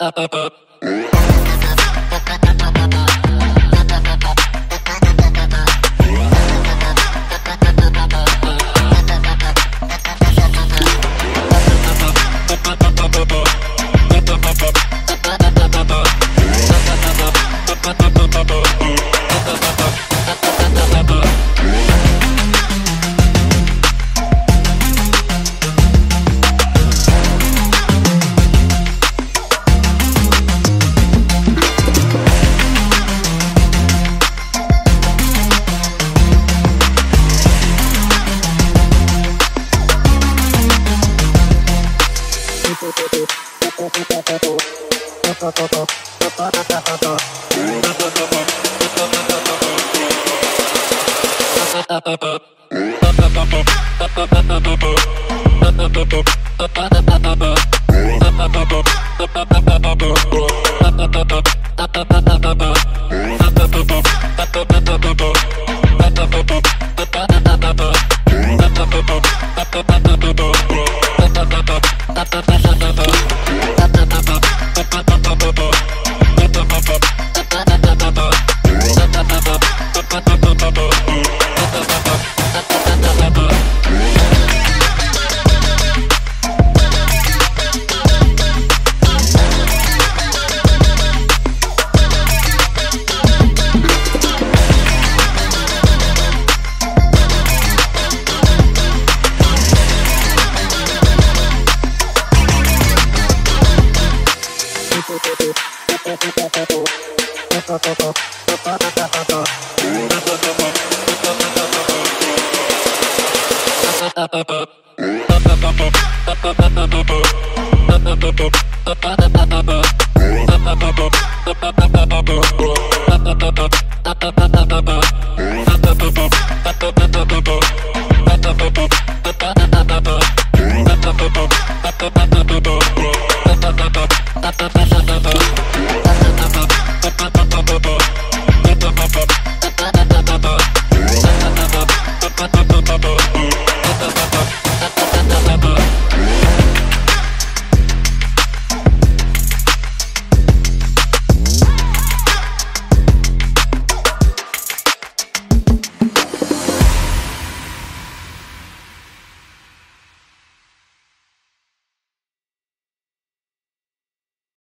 up, up. Bye. Up, up, up. Bye. Ba ba ba